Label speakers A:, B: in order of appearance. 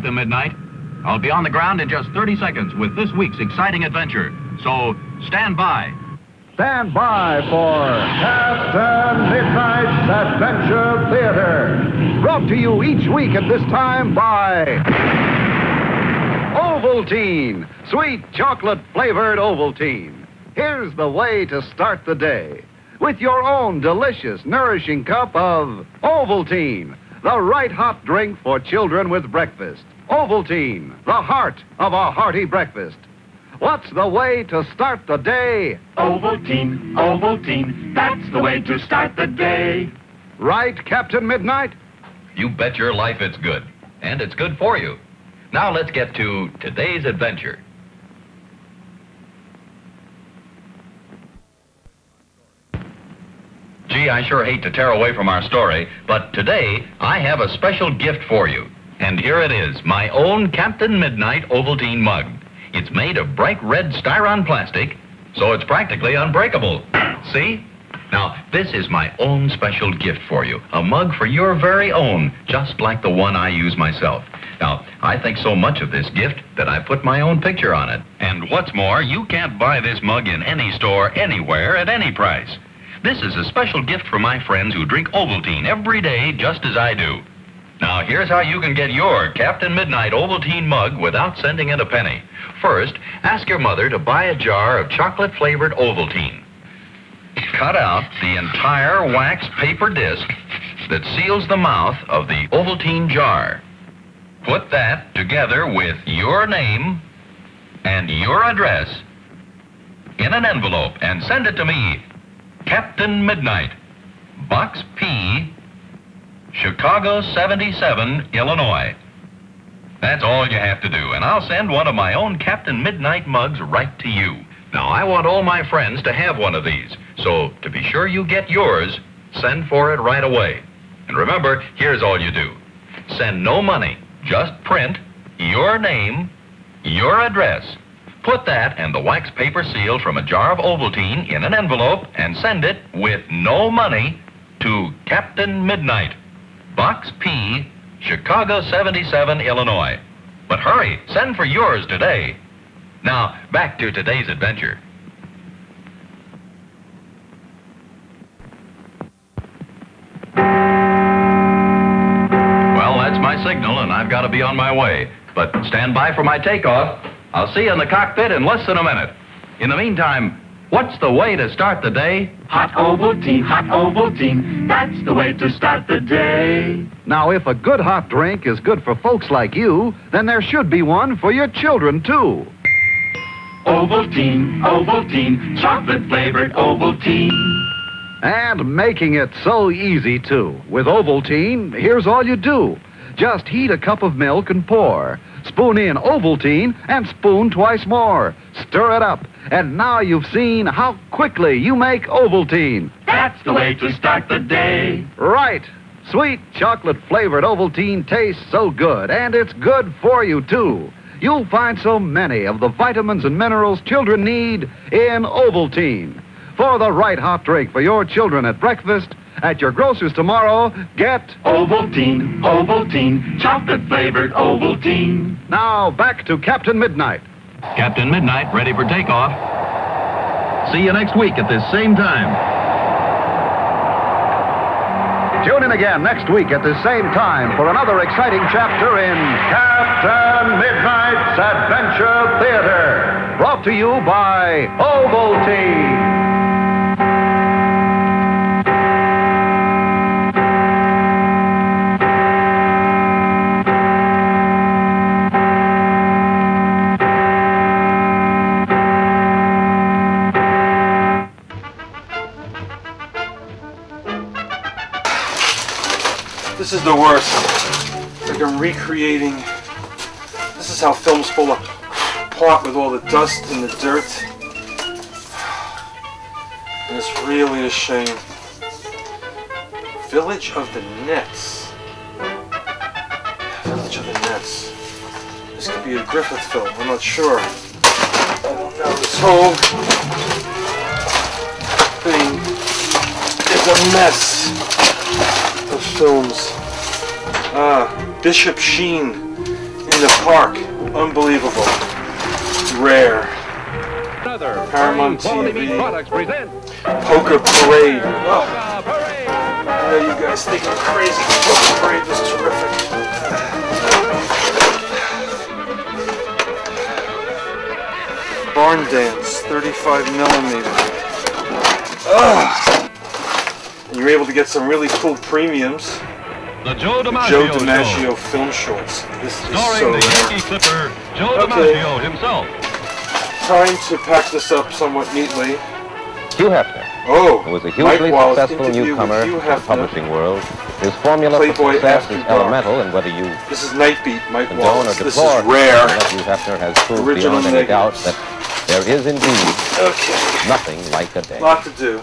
A: Captain Midnight. I'll be on the ground in just 30 seconds with this week's exciting adventure. So stand by.
B: Stand by for Captain Midnight's Adventure Theater. Brought to you each week at this time by Ovaltine, sweet chocolate flavored Ovaltine. Here's the way to start the day with your own delicious, nourishing cup of Ovaltine, the right hot drink for children with breakfast. Ovaltine, the heart of a hearty breakfast. What's the way to start the day?
C: Ovaltine, Ovaltine, that's the way to start the day.
B: Right, Captain Midnight?
A: You bet your life it's good. And it's good for you. Now let's get to today's adventure. Gee, I sure hate to tear away from our story, but today I have a special gift for you. And here it is, my own Captain Midnight Ovaltine mug. It's made of bright red styron plastic, so it's practically unbreakable. See? Now, this is my own special gift for you. A mug for your very own, just like the one I use myself. Now, I think so much of this gift that I put my own picture on it. And what's more, you can't buy this mug in any store, anywhere, at any price. This is a special gift for my friends who drink Ovaltine every day just as I do. Now, here's how you can get your Captain Midnight Ovaltine mug without sending in a penny. First, ask your mother to buy a jar of chocolate flavored Ovaltine. Cut out the entire wax paper disc that seals the mouth of the Ovaltine jar. Put that together with your name and your address in an envelope and send it to me, Captain Midnight, Box P, Chicago 77, Illinois. That's all you have to do, and I'll send one of my own Captain Midnight mugs right to you. Now, I want all my friends to have one of these, so to be sure you get yours, send for it right away. And remember, here's all you do send no money, just print your name, your address. Put that and the wax paper seal from a jar of Ovaltine in an envelope and send it with no money to Captain Midnight, Box P, Chicago 77, Illinois. But hurry, send for yours today. Now, back to today's adventure. Well, that's my signal, and I've got to be on my way. But stand by for my takeoff. I'll see you in the cockpit in less than a minute. In the meantime, what's the way to start the day?
C: Hot Ovaltine, hot Ovaltine, that's the way to start the day.
B: Now, if a good hot drink is good for folks like you, then there should be one for your children, too.
C: Ovaltine, Ovaltine, chocolate flavored Ovaltine.
B: And making it so easy, too. With Ovaltine, here's all you do. Just heat a cup of milk and pour. Spoon in Ovaltine and spoon twice more. Stir it up. And now you've seen how quickly you make Ovaltine.
C: That's the way to start the day.
B: Right. Sweet chocolate flavored Ovaltine tastes so good, and it's good for you, too. You'll find so many of the vitamins and minerals children need in Ovaltine. For the right hot drink for your children at breakfast, at your grocer's tomorrow, get.
C: Ovaltine, Ovaltine, chocolate flavored Ovaltine.
B: Now back to Captain Midnight.
A: Captain Midnight ready for takeoff. See you next week at this same time.
B: Tune in again next week at the same time for another exciting chapter in Captain Midnight's Adventure Theater. Brought to you by Ovaltine.
D: This is the worst. It's like I'm recreating. This is how films fall apart with all the dust and the dirt. And it's really a shame. Village of the Nets. Village of the Nets. This could be a Griffith film. I'm not sure. Now this whole thing is a mess films. Ah, Bishop Sheen in the Park. Unbelievable. Rare.
B: Another
D: Paramount TV.
B: Products present
D: Poker Parade. Oh, I know you guys think I'm crazy. Poker Parade was terrific. Barn Dance, 35 millimeter. Ugh. And you're able to get some really cool premiums.
E: The Joe DiMaggio,
D: Joe
E: Show.
D: DiMaggio film shorts. This is
E: Starring
D: so
E: the. Yankee Clipper, Joe
D: Okay.
E: DiMaggio himself.
D: Time to pack this up somewhat neatly.
F: Hugh Hefner,
D: Oh,
F: who was a
D: Mike
F: hugely
D: Wallace
F: successful
D: interview with
F: newcomer
D: Hugh
F: to the
D: Hefner.
F: publishing world. His formula
D: Playboy
F: for success is
D: Dark.
F: elemental, and whether you
D: This is Nightbeat, Mike
F: condone or
D: Wallace. This
F: deplore
D: is rare.
F: that Hugh Hefner has proved
D: Original
F: beyond any doubt that there is indeed
D: Okay,
F: nothing like a day.
D: lot to do.